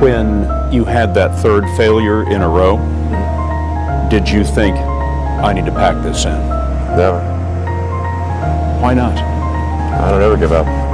When you had that third failure in a row, did you think, I need to pack this in? Never. Why not? I don't ever give up.